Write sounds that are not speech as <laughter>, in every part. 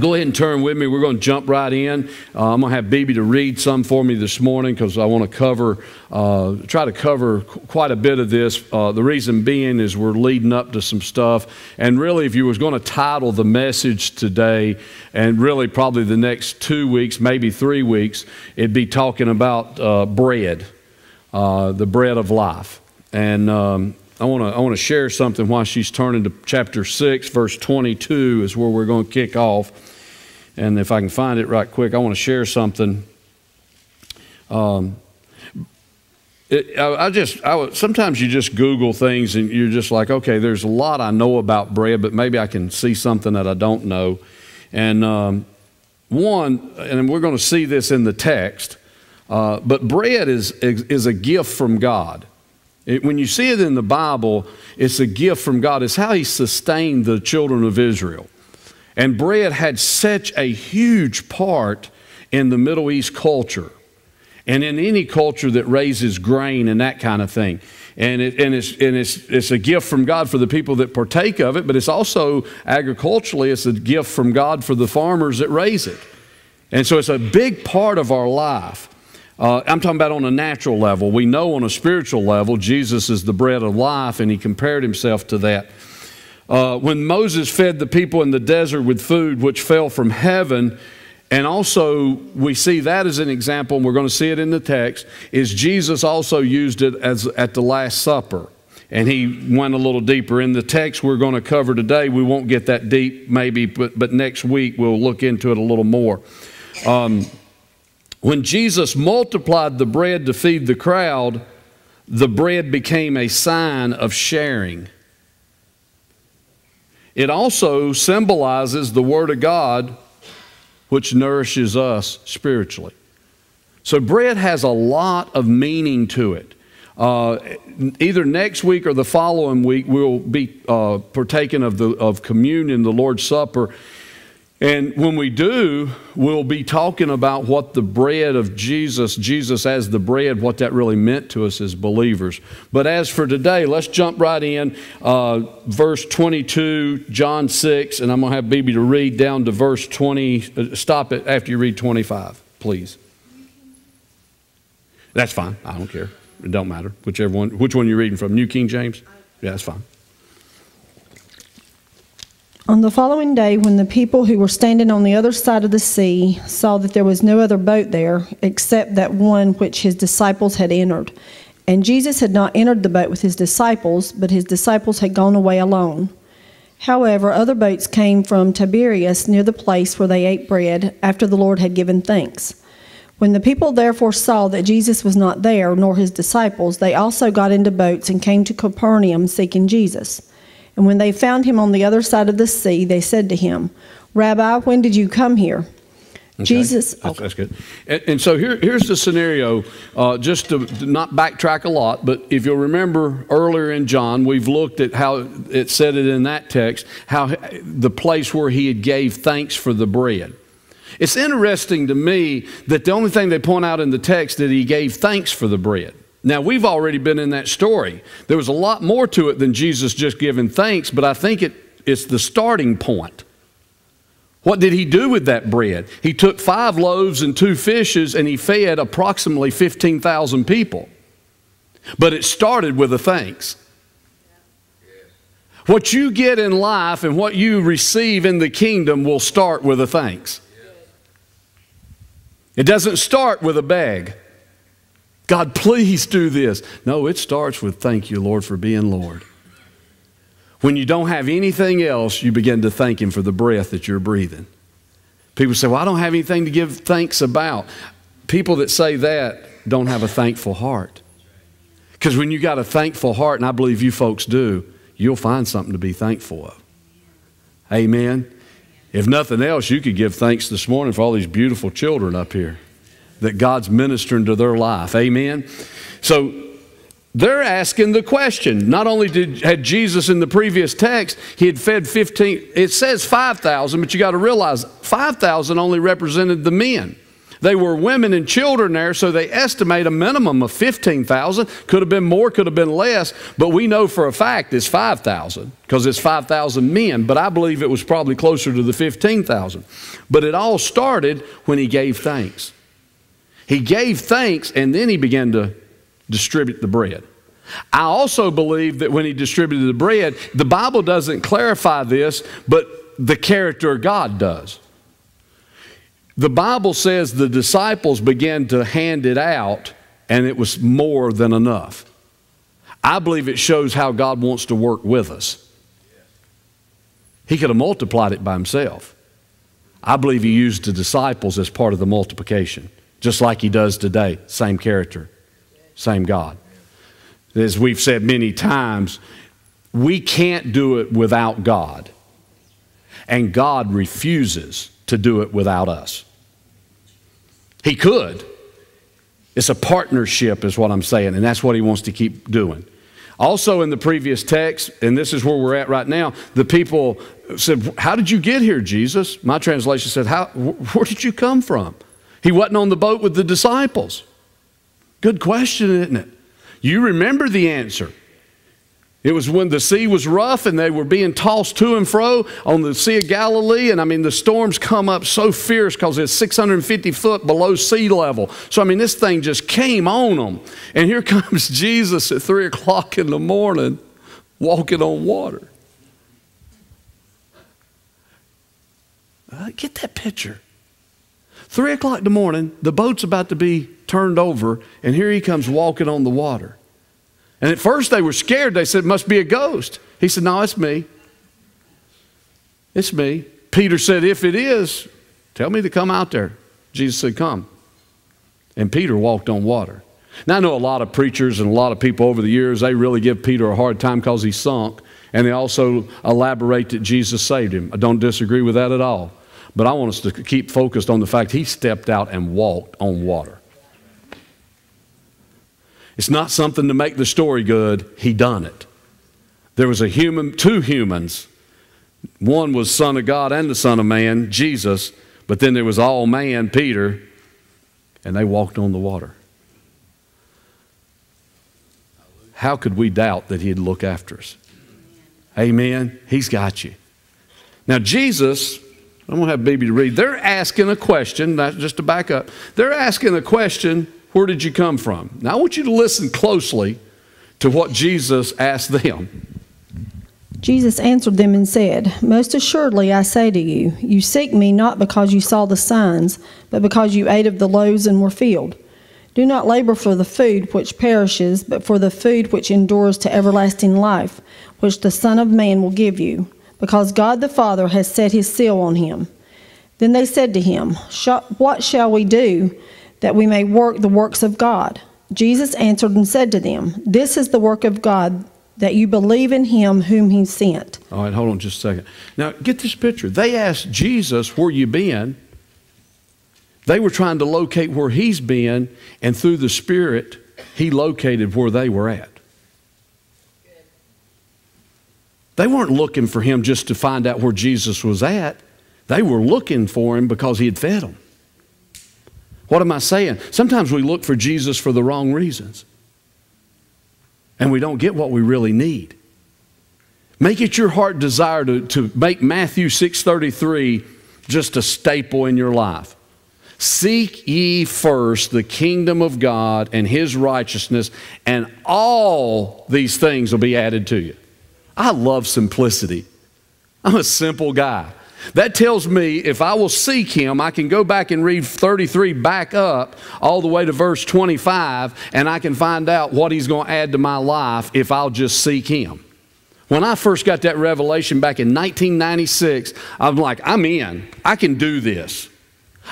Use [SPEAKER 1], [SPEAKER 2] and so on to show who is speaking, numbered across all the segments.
[SPEAKER 1] Go ahead and turn with me. We're going to jump right in. Uh, I'm going to have Bibi to read some for me this morning because I want to cover, uh, try to cover qu- quite a bit of this. Uh, the reason being is we're leading up to some stuff, and really, if you was going to title the message today, and really probably the next two weeks, maybe three weeks, it'd be talking about uh, bread, uh, the bread of life, and. Um, I want to I want to share something while she's turning to chapter 6 verse 22 is where we're going to kick off. And if I can find it right quick, I want to share something. Um, it, I, I, just I, sometimes you just Google things and you're just like, okay, there's a lot I know about bread, but maybe I can see something that I don't know. And um, one, and we're going to see this in the text, uh, but bread is, is a gift from God. It, when you see it in the Bible, it's a gift from God. It's how He sustained the children of Israel. And bread had such a huge part in the Middle East culture and in any culture that raises grain and that kind of thing. And, it, and, it's, and it's, it's a gift from God for the people that partake of it, but it's also agriculturally, it's a gift from God for the farmers that raise it. And so it's a big part of our life. Uh, I'm talking about on a natural level. We know on a spiritual level, Jesus is the bread of life, and he compared himself to that. Uh, when Moses fed the people in the desert with food which fell from heaven, and also we see that as an example, and we're going to see it in the text, is Jesus also used it as at the Last Supper. And he went a little deeper. In the text we're going to cover today, we won't get that deep maybe, but, but next week we'll look into it a little more. Um, when Jesus multiplied the bread to feed the crowd, the bread became a sign of sharing. It also symbolizes the Word of God, which nourishes us spiritually. So, bread has a lot of meaning to it. Uh, either next week or the following week, we'll be uh, partaking of, the, of communion, the Lord's Supper. And when we do, we'll be talking about what the bread of Jesus, Jesus as the bread, what that really meant to us as believers. But as for today, let's jump right in. Uh, verse 22, John 6, and I'm going to have Bibi to read down to verse 20. Uh, stop it after you read 25, please. That's fine. I don't care. It don't matter. Whichever one, which one you're reading from, New King James? Yeah, that's fine.
[SPEAKER 2] On the following day, when the people who were standing on the other side of the sea saw that there was no other boat there except that one which his disciples had entered, and Jesus had not entered the boat with his disciples, but his disciples had gone away alone. However, other boats came from Tiberias near the place where they ate bread after the Lord had given thanks. When the people therefore saw that Jesus was not there, nor his disciples, they also got into boats and came to Capernaum seeking Jesus. And when they found him on the other side of the sea, they said to him, Rabbi, when did you come here?
[SPEAKER 1] Okay. Jesus. That's, that's, good. And, and, so here, here's the scenario, uh, just to, to, not backtrack a lot, but if you'll remember earlier in John, we've looked at how it said it in that text, how the place where he had gave thanks for the bread. It's interesting to me that the only thing they point out in the text that he gave thanks for the bread. Now, we've already been in that story. There was a lot more to it than Jesus just giving thanks, but I think it, it's the starting point. What did he do with that bread? He took five loaves and two fishes and he fed approximately 15,000 people. But it started with a thanks. What you get in life and what you receive in the kingdom will start with a thanks. It doesn't start with a bag. God, please do this. No, it starts with thank you, Lord, for being Lord. When you don't have anything else, you begin to thank Him for the breath that you're breathing. People say, Well, I don't have anything to give thanks about. People that say that don't have a thankful heart. Because when you got a thankful heart, and I believe you folks do, you'll find something to be thankful of. Amen. If nothing else, you could give thanks this morning for all these beautiful children up here that God's ministering to their life. Amen. So they're asking the question. Not only did had Jesus in the previous text, he had fed 15, it says 5,000, but you got to realize 5,000 only represented the men. They were women and children there, so they estimate a minimum of 15,000. Could have been more, could have been less, but we know for a fact it's 5,000 because it's 5,000 men, but I believe it was probably closer to the 15,000. But it all started when he gave thanks. He gave thanks and then he began to distribute the bread. I also believe that when he distributed the bread, the Bible doesn't clarify this, but the character of God does. The Bible says the disciples began to hand it out, and it was more than enough. I believe it shows how God wants to work with us. He could have multiplied it by himself. I believe he used the disciples as part of the multiplication, just like he does today. Same character, same God. As we've said many times, we can't do it without God, and God refuses to do it without us. He could. It's a partnership, is what I'm saying, and that's what he wants to keep doing. Also, in the previous text, and this is where we're at right now, the people said, How did you get here, Jesus? My translation said, How, Where did you come from? He wasn't on the boat with the disciples. Good question, isn't it? You remember the answer. It was when the sea was rough and they were being tossed to and fro on the Sea of Galilee. And I mean, the storms come up so fierce because it's 650 foot below sea level. So, I mean, this thing just came on them. And here <laughs> comes Jesus at 3 o'clock in the morning walking on water. Uh, get that picture. Three o'clock in the morning, the boat's about to be turned over, and here he comes walking on the water. And at first they were scared. They said, It must be a ghost. He said, No, it's me. It's me. Peter said, If it is, tell me to come out there. Jesus said, Come. And Peter walked on water. Now, I know a lot of preachers and a lot of people over the years, they really give Peter a hard time because he sunk. And they also elaborate that Jesus saved him. I don't disagree with that at all. But I want us to keep focused on the fact he stepped out and walked on water. It's not something to make the story good. He done it. There was a human, two humans. One was Son of God and the Son of Man, Jesus, but then there was all man, Peter, and they walked on the water. How could we doubt that he'd look after us? Amen. He's got you. Now, Jesus, I'm going to have to read. They're asking a question, not just to back up. They're asking a question where did you come from? Now, I want you to listen closely to what Jesus asked them.
[SPEAKER 2] Jesus answered them and said, Most assuredly I say to you, you seek me not because you saw the signs, but because you ate of the loaves and were filled. Do not labor for the food which perishes, but for the food which endures to everlasting life, which the Son of Man will give you, because God the Father has set his seal on him. Then they said to him, What shall we do? that we may work the works of God. Jesus answered and said to them, This is the work of God, that you believe in him whom he sent.
[SPEAKER 1] All right, hold on just a second. Now, get this picture. They asked Jesus, Where you been? They were trying to locate where he's been, and through the Spirit, he located where they were at. They weren't looking for him just to find out where Jesus was at. They were looking for him because he had fed them. What am I saying? Sometimes we look for Jesus for the wrong reasons. And we don't get what we really need. Make it your heart desire to, to make Matthew 6:33 just a staple in your life. Seek ye first the kingdom of God and his righteousness, and all these things will be added to you. I love simplicity. I'm a simple guy. That tells me if I will seek him, I can go back and read 33 back up all the way to verse 25, and I can find out what he's going to add to my life if I'll just seek him. When I first got that revelation back in 1996, I'm like, I'm in. I can do this.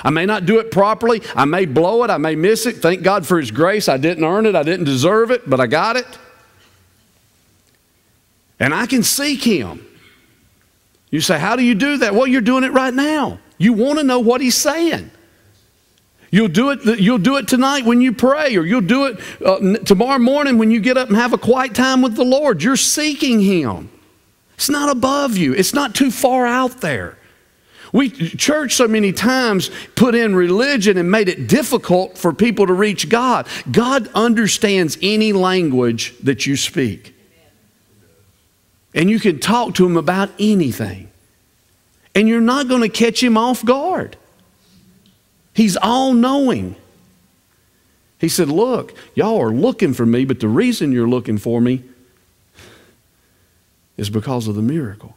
[SPEAKER 1] I may not do it properly. I may blow it. I may miss it. Thank God for His grace. I didn't earn it. I didn't deserve it, but I got it. And I can seek Him. You say, How do you do that? Well, you're doing it right now. You want to know what he's saying. You'll do it. You'll do it tonight when you pray, or you'll do it uh, tomorrow morning when you get up and have a quiet time with the Lord. You're seeking Him. It's not above you. It's not too far out there. We church so many times put in religion and made it difficult for people to reach God. God understands any language that you speak. And you can talk to him about anything. And you're not going to catch him off guard. He's all knowing. He said, Look, y'all are looking for me, but the reason you're looking for me is because of the miracle.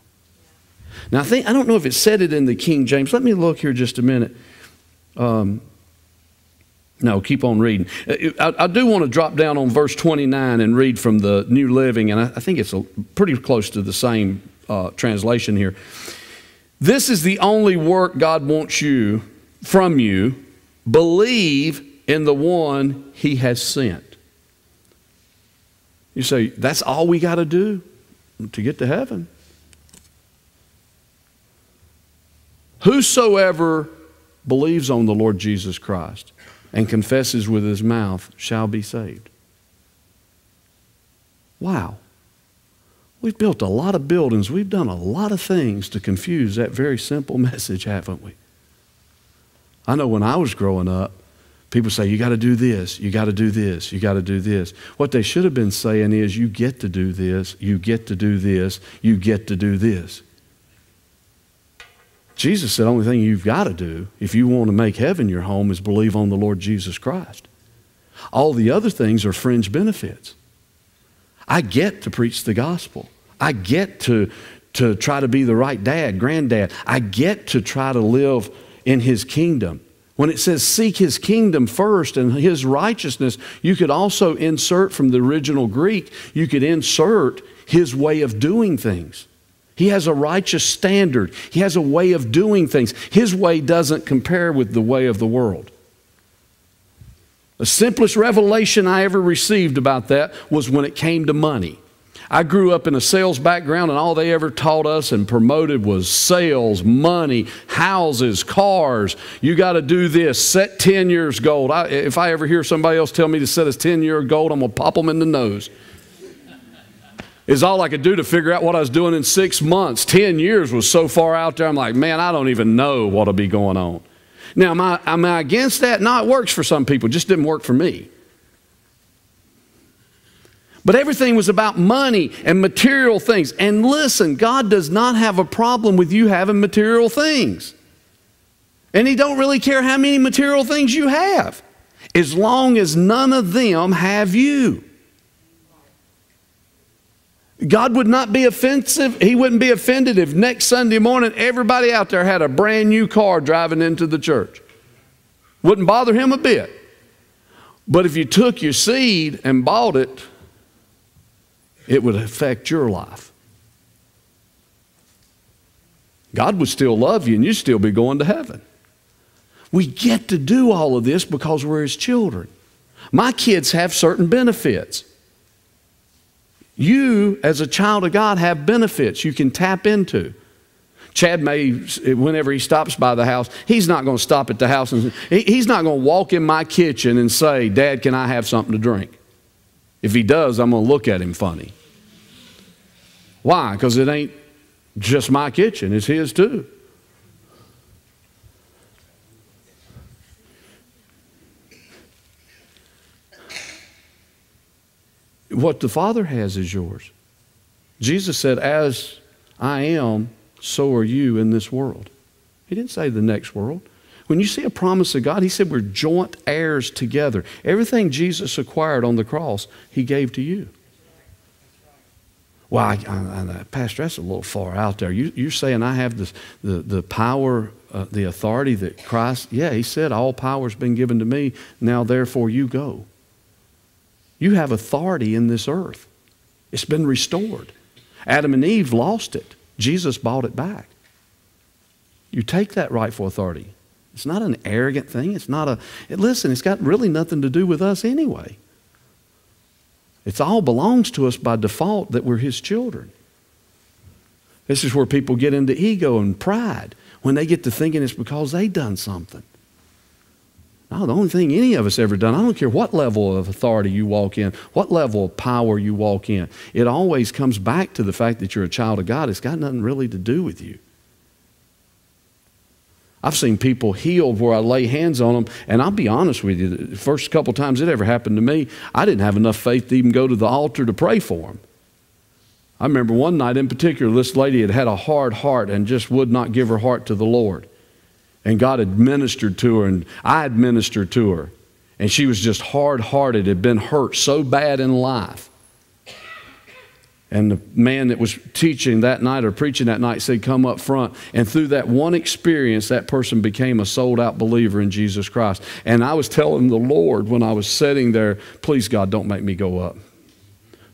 [SPEAKER 1] Now, I think, I don't know if it said it in the King James. Let me look here just a minute. Um, no, keep on reading. Uh, I, I, do want to drop down on verse 29 and read from the New Living, and I, I think it's a, pretty close to the same uh, translation here. This is the only work God wants you from you. Believe in the one He has sent. You say, that's all we got to do to get to heaven. Whosoever believes on the Lord Jesus Christ and confesses with his mouth shall be saved. Wow. We've built a lot of buildings. We've done a lot of things to confuse that very simple <laughs> message, haven't we? I know when I was growing up, people say, you got to do this, you got to do this, you got to do this. What they should have been saying is, you get to do this, you get to do this, you get to do this. Jesus said, the only thing you've got to do if you want to make heaven your home is believe on the Lord Jesus Christ. All the other things are fringe benefits. I get to preach the gospel. I get to, to try to be the right dad, granddad. I get to try to live in his kingdom. When it says seek his kingdom first and his righteousness, you could also insert from the original Greek, you could insert his way of doing things. He has a righteous standard. He has a way of doing things. His way doesn't compare with the way of the world. The simplest revelation I ever received about that was when it came to money. I grew up in a sales background, and all they ever taught us and promoted was sales, money, houses, cars. You got to do this. Set 10 years gold. I, if I ever hear somebody else tell me to set a 10 year gold, I'm going to pop them in the nose is all I could do to figure out what I was doing in six months. Ten years was so far out there, I'm like, man, I don't even know what'll be going on. Now, am I, am I against that? No, it works for some people, just didn't work for me. But everything was about money and material things. And listen, God does not have a problem with you having material things. And He don't really care how many material things you have, as long as none of them have you. God would not be offensive. He wouldn't be offended if next Sunday morning everybody out there had a brand new car driving into the church. Wouldn't bother him a bit. But if you took your seed and bought it, it would affect your life. God would still love you and you'd still be going to heaven. We get to do all of this because we're His children. My kids have certain benefits. You, as a child of God, have benefits you can tap into. Chad may, whenever he stops by the house, he's not going to stop at the house and he's not going to walk in my kitchen and say, Dad, can I have something to drink? If he does, I'm going to look at him funny. Why? Because it ain't just my kitchen, it's his too. What the Father has is yours. Jesus said, As I am, so are you in this world. He didn't say the next world. When you see a promise of God, He said we're joint heirs together. Everything Jesus acquired on the cross, He gave to you. Well, I, I, I, Pastor, that's a little far out there. You, are saying I have this, the, the power, uh, the authority that Christ, yeah, He said, All power has been given to me. Now, therefore, you go. You have authority in this earth. It's been restored. Adam and Eve lost it. Jesus bought it back. You take that rightful authority. It's not an arrogant thing. It's not a, listen, it's got really nothing to do with us anyway. It all belongs to us by default that we're His children. This is where people get into ego and pride when they get to thinking it's because they done something. No, the only thing any of us ever done, I don't care what level of authority you walk in, what level of power you walk in, it always comes back to the fact that you're a child of God. It's got nothing really to do with you. I've seen people healed where I lay hands on them, and I'll be honest with you, the first couple times it ever happened to me, I didn't have enough faith to even go to the altar to pray for them. I remember one night in particular, this lady had had a hard heart and just would not give her heart to the Lord. And God had ministered to her, and I had ministered to her. And she was just hard hearted, had been hurt so bad in life. And the man that was teaching that night or preaching that night said, Come up front. And through that one experience, that person became a sold out believer in Jesus Christ. And I was telling the Lord when I was sitting there, Please, God, don't make me go up.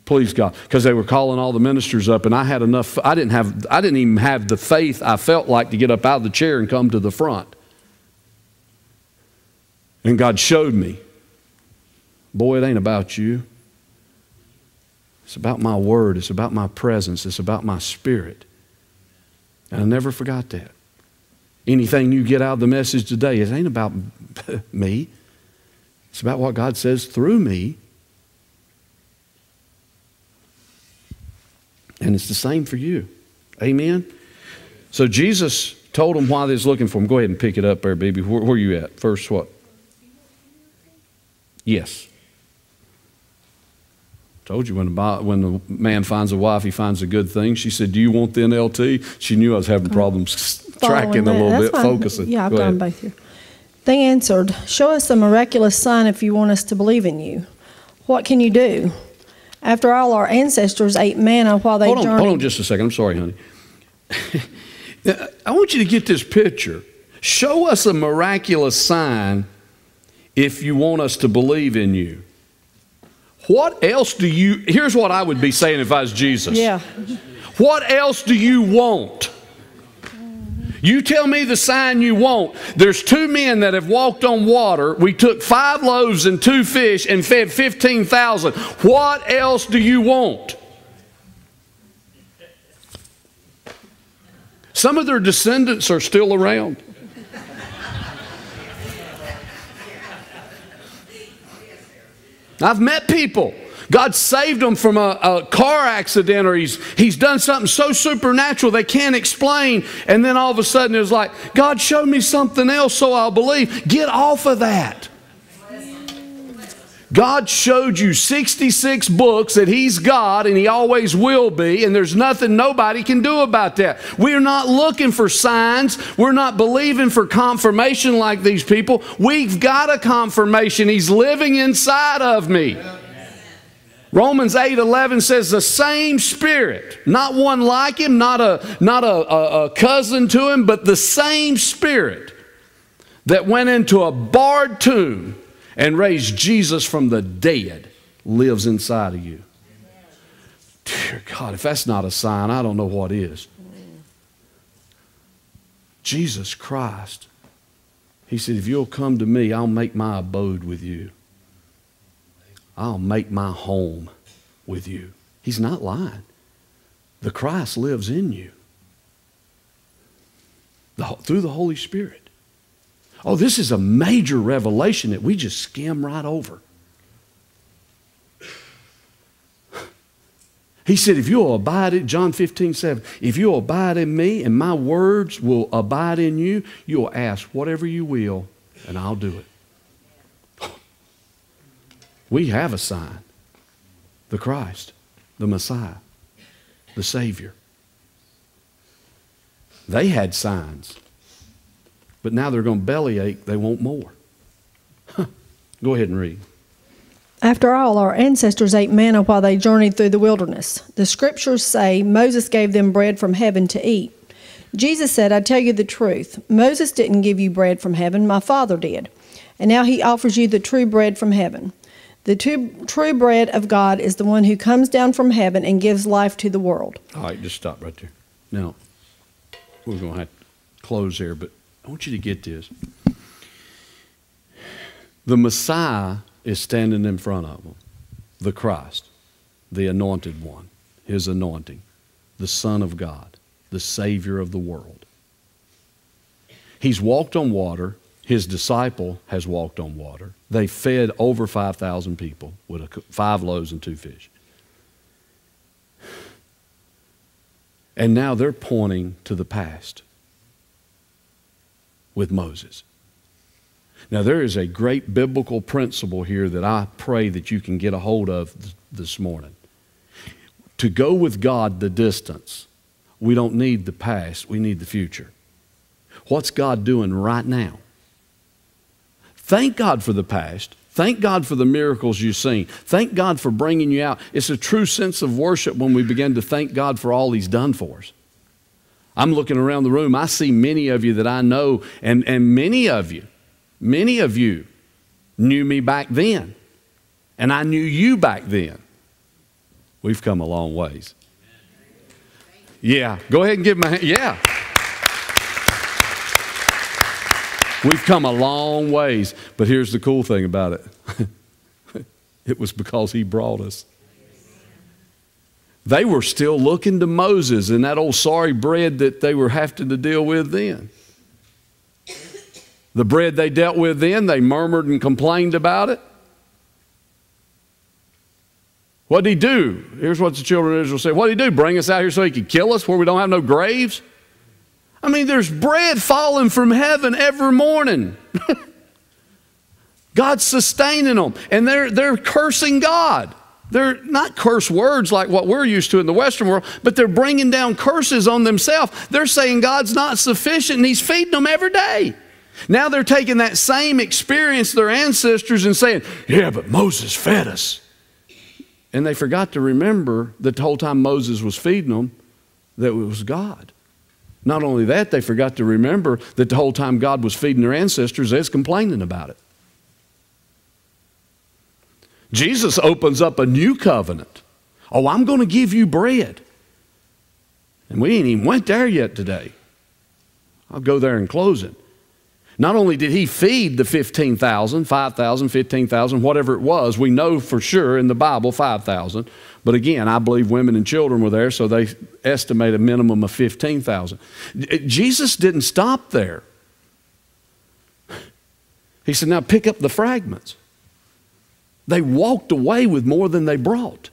[SPEAKER 1] Please, God. Because they were calling all the ministers up, and I had enough, I didn't have, I didn't even have the faith I felt like to get up out of the chair and come to the front. And God showed me, boy, it ain't about you. It's about my word. It's about my presence. It's about my spirit. And I never forgot that. Anything you get out of the message today, it ain't about <laughs> me. It's about what God says through me. And it's the same for you. Amen? So Jesus told them why they was looking for him. Go ahead and pick it up there, baby. Where, where are you at? First what? Yes. Told you when the, when the man finds a wife, he finds a good thing. She said, Do you want the NLT? She knew I was having problems tracking a little bit,
[SPEAKER 2] fine.
[SPEAKER 1] focusing.
[SPEAKER 2] Yeah, I've
[SPEAKER 1] Go ahead.
[SPEAKER 2] both here. They answered, Show us a miraculous sign if you want us to believe in you. What can you do? After all, our ancestors ate manna while they
[SPEAKER 1] Hold on,
[SPEAKER 2] journeyed.
[SPEAKER 1] hold on just a second. I'm sorry, honey. <laughs> I want you to get this picture. Show us a miraculous sign if you want us to believe in you. What else do you, here's what I would be saying if I was Jesus.
[SPEAKER 2] Yeah.
[SPEAKER 1] What else do you want? You tell me the sign you want. There's two men that have walked on water. We took five loaves and two fish and fed 15,000. What else do you want? Some of their descendants are still around. I've met people. God saved them from a, a, car accident or he's, he's done something so supernatural they can't explain. And then all of a sudden it's like, God, show me something else so I'll believe. Get off of that. God showed you 66 books that He's God and He always will be, and there's nothing nobody can do about that. We're not looking for signs. We're not believing for confirmation like these people. We've got a confirmation. He's living inside of me. Romans 8 11 says the same spirit, not one like him, not a, not a, a, a cousin to him, but the same spirit that went into a barred tomb and raised Jesus from the dead lives inside of you. Dear God, if that's not a sign, I don't know what is. Jesus Christ, He said, if you'll come to me, I'll make my abode with you. I'll make my home with you. He's not lying. The Christ lives in you the, through the Holy Spirit. Oh, this is a major revelation that we just skim right over. He said, if you'll abide in, John 15, 7, if you'll abide in me and my words will abide in you, you'll ask whatever you will, and I'll do it. We have a sign the Christ, the Messiah, the Savior. They had signs, but now they're going to bellyache. They want more. Huh. Go ahead and read.
[SPEAKER 2] After all, our ancestors ate manna while they journeyed through the wilderness. The scriptures say Moses gave them bread from heaven to eat. Jesus said, I tell you the truth. Moses didn't give you bread from heaven, my Father did. And now he offers you the true bread from heaven. The true, true bread of God is the one who comes down from heaven and gives life to the world.
[SPEAKER 1] All right, just stop right there. Now, we're going to have to close there, but I want you to get this. The Messiah is standing in front of them, the Christ, the anointed one, his anointing, the Son of God, the Savior of the world. He's walked on water. His disciple has walked on water. They fed over 5,000 people with a, five loaves and two fish. And now they're pointing to the past. with Moses. Now, there is a great biblical principle here that I pray that you can get a hold of this morning. To go with God the distance, we don't need the past, we need the future. What's God doing right now? Thank God for the past. Thank God for the miracles you've seen. Thank God for bringing you out. It's a true sense of worship when we begin to thank God for all He's done for us. I'm looking around the room. I see many of you that I know, and, and many of you, many of you knew me back then, and I knew you back then. We've come a long ways. Yeah, go ahead and give my hand. Yeah. We've come a long ways, but here's the cool thing about it <laughs> it was because he brought us. They were still looking to Moses and that old sorry bread that they were having to deal with then. The bread they dealt with then, they murmured and complained about it. What did he do? Here's what the children of Israel said. What did he do? Bring us out here so he could kill us where we don't have no graves? I mean, there's bread falling from heaven every morning. <laughs> God's sustaining them, and they're, they're cursing God. They're not curse words like what we're used to in the Western world, but they're bringing down curses on themselves. They're saying God's not sufficient, and He's feeding them every day. Now they're taking that same experience, their ancestors, and saying, Yeah, but Moses fed us. And they forgot to remember that the whole time Moses was feeding them, that it was God. Not only that, they forgot to remember that the whole time God was feeding their ancestors, they was complaining about it. Jesus opens up a new covenant. Oh, I'm going to give you bread. And we ain't even went there yet today. I'll go there and close it. Not only did he feed the 15,000, 5,000, 15,000, whatever it was, we know for sure in the Bible 5,000. But again, I believe women and children were there, so they estimate a minimum of 15,000. Eh, Jesus didn't stop there. He said, Now pick up the fragments. They walked away with more than they brought.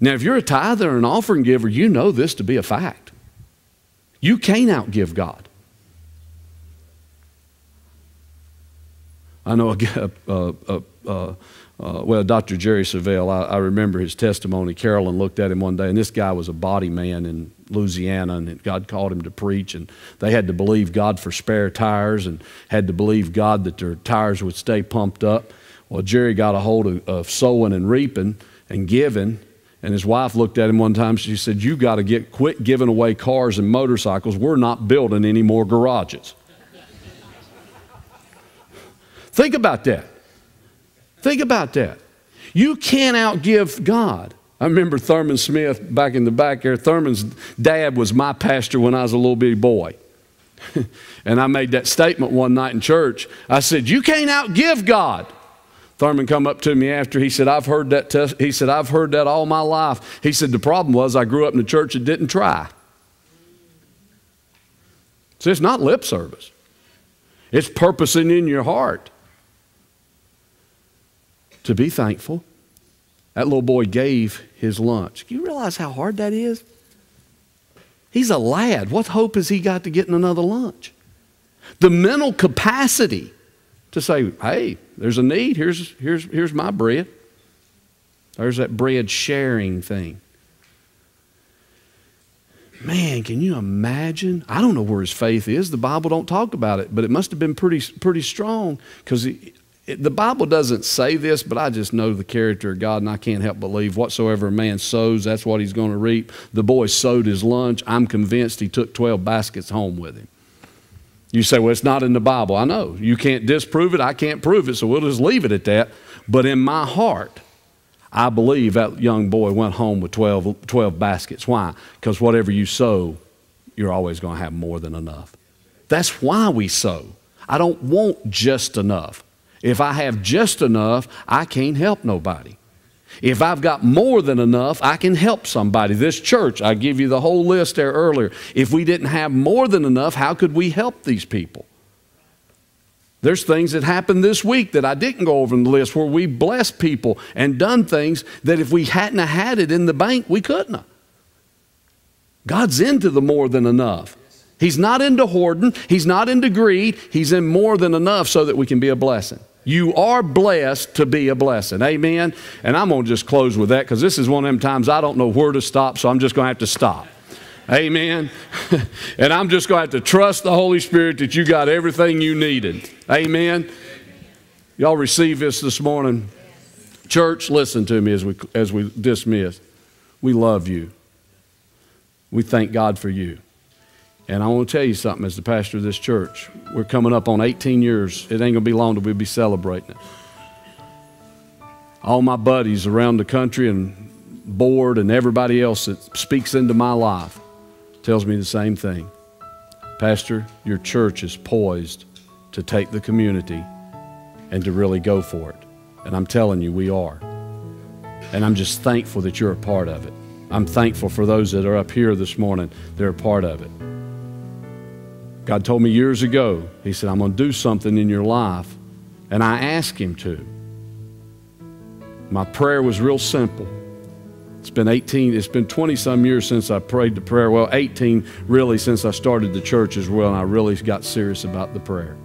[SPEAKER 1] Now, if you're a tither or an offering giver, you know this to be a fact. You can't outgive God. I know a, a, a, a well, Dr. Jerry Savelle, I, I, remember his testimony. Carolyn looked at him one day, and this guy was a body man in Louisiana, and God called him to preach, and they had to believe God for spare tires and had to believe God that their tires would stay pumped up. Well, Jerry got a hold of, of sowing and reaping and giving, and his wife looked at him one time. She said, "You got to get quit giving away cars and motorcycles. We're not building any more garages." Think about that. Think about that. You can't outgive God. I remember Thurman Smith back in the back there. Thurman's dad was my pastor when I was a little bitty boy. <laughs> and I made that statement one night in church. I said, You can't outgive God. Thurman come up to me after. He said, I've heard that test. He said, I've heard that all my life. He said, the problem was I grew up in a church that didn't try. So it's not lip service. It's purposing in your heart to be thankful. That little boy gave his lunch. You realize how hard that is? He's a lad. What hope has he got to getting another lunch? The mental capacity to say, hey, there's a need. Here's, here's, here's my bread. There's that bread sharing thing. Man, can you imagine? I don't know where his faith is. The Bible don't talk about it, but it must have been pretty, pretty strong because the Bible doesn't say this, but I just know the character of God, and I can't help believe whatsoever a man sows, that's what he's going to reap. The boy sowed his lunch. I'm convinced he took 12 baskets home with him. You say, well, it's not in the Bible. I know. You can't disprove it. I can't prove it, so we'll just leave it at that. But in my heart, I believe that young boy went home with 12, 12 baskets. Why? Because whatever you sow, you're always going to have more than enough. That's why we sow. I don't want just enough. If I have just enough, I can't help nobody. If I've got more than enough, I can help somebody. This church, I give you the whole list there earlier. If we didn't have more than enough, how could we help these people? There's things that happened this week that I didn't go over in the list where we blessed people and done things that if we hadn't had it in the bank, we couldn't have. God's into the more than enough. He's not into hoarding, He's not into greed, He's in more than enough so that we can be a blessing. You are blessed to be a blessing. Amen. And I'm going to just close with that because this is one of them times I don't know where to stop, so I'm just going to have to stop. Amen. <laughs> and I'm just going to have to trust the Holy Spirit that you got everything you needed. Amen. Y'all receive this this morning. Church, listen to me as we, as we dismiss. We love you. We thank God for you. And I want to tell you something as the pastor of this church. We're coming up on 18 years. It ain't going to be long till we'll be celebrating it. All my buddies around the country and board and everybody else that speaks into my life tells me the same thing. Pastor, your church is poised to take the community and to really go for it. And I'm telling you, we are. And I'm just thankful that you're a part of it. I'm thankful for those that are up here this morning, they're a part of it. God told me years ago, He said, I'm going to do something in your life. And I asked Him to. My prayer was real simple. It's been 18, it's been 20 some years since I prayed the prayer. Well, 18 really since I started the church as well, and I really got serious about the prayer.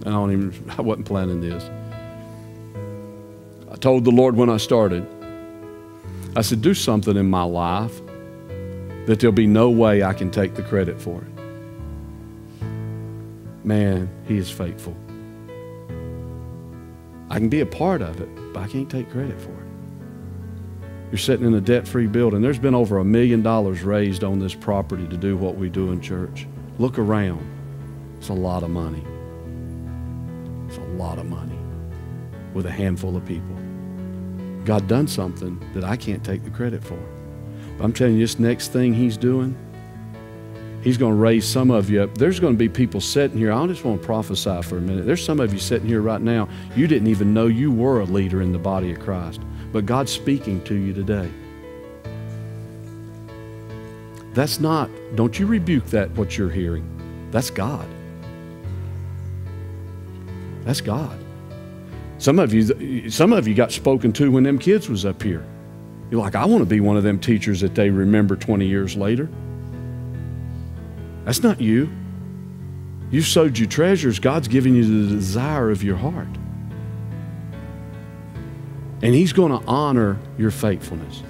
[SPEAKER 1] I don't even, <laughs> I wasn't planning this. I told the Lord when I started, I said, do something in my life that there'll be no way I can take the credit for it. Man, He is faithful. I can be a part of it, but I can't take credit for it. You're sitting in a debt free building. There's been over a million dollars raised on this property to do what we do in church. Look around. It's a lot of money. It's a lot of money with a handful of people. God done something that I can't take the credit for. But I'm telling you, this next thing He's doing, He's going to raise some of you up. There's going to be people sitting here. I just want to prophesy for a minute. There's some of you sitting here right now. You didn't even know you were a leader in the body of Christ but God's speaking to you today. That's not, don't you rebuke that, what you're hearing. That's God. That's God. Some of you, some of you got spoken to when them kids was up here. You're like, I want to be one of them teachers that they remember 20 years later. That's not you. You've sowed your treasures. God's given you the desire of your heart. And he's going to honor your faithfulness.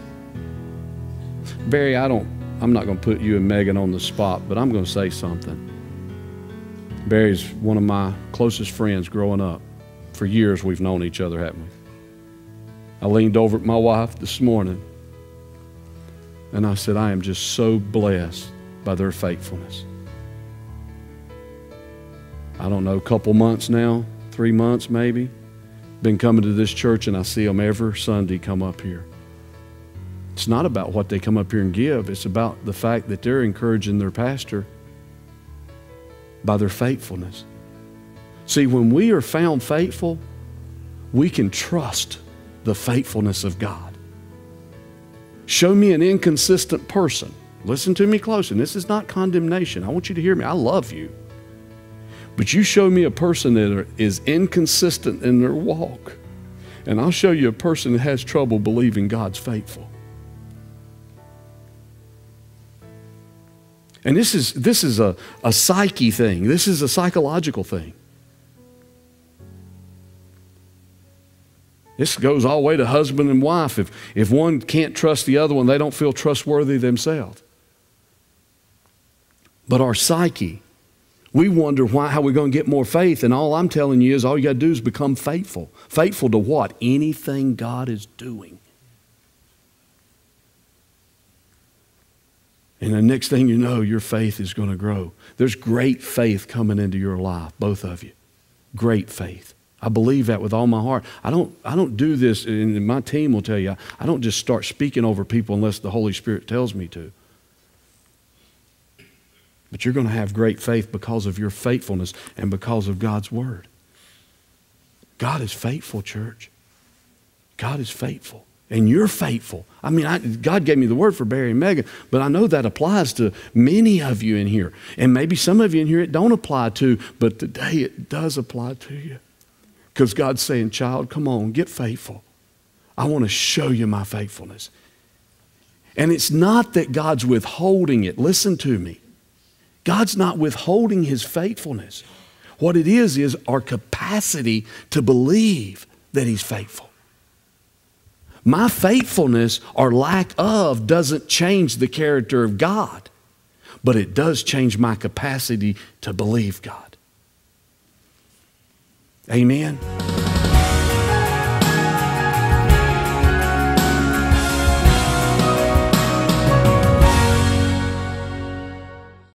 [SPEAKER 1] Barry, I don't, I'm not going to put you and Megan on the spot, but I'm going to say something. Barry's one of my closest friends growing up. For years we've known each other, haven't we? I leaned over at my wife this morning and I said, I am just so blessed by their faithfulness. I don't know, a couple months now, three months maybe been coming to this church and I see them every Sunday come up here. It's not about what they come up here and give, it's about the fact that they're encouraging their pastor by their faithfulness. See, when we are found faithful, we can trust the faithfulness of God. Show me an inconsistent person. Listen to me close, and this is not condemnation. I want you to hear me. I love you. But you show me a person that is inconsistent in their walk, and I'll show you a person that has trouble believing God's faithful. And this is, this is a, a psyche thing, this is a psychological thing. This goes all the way to husband and wife. If, if one can't trust the other one, they don't feel trustworthy themselves. But our psyche we wonder why, how we're going to get more faith, and all I'm telling you is all you got to do is become faithful. Faithful to what? Anything God is doing. And the next thing you know, your faith is going to grow. There's great faith coming into your life, both of you. Great faith. I believe that with all my heart. I don't, I don't do this, and my team will tell you, I don't just start speaking over people unless the Holy Spirit tells me to. But you're going to have great faith because of your faithfulness and because of God's Word. God is faithful, church. God is faithful. And you're faithful. I mean, I, God gave me the word for Barry and Megan, but I know that applies to many of you in here. And maybe some of you in here it don't apply to, but today it does apply to you. Because God's saying, child, come on, get faithful. I want to show you my faithfulness. And it's not that God's withholding it. Listen to me. God's not withholding his faithfulness. What it is, is our capacity to believe that he's faithful. My faithfulness or lack of doesn't change the character of God, but it does change my capacity to believe God. Amen.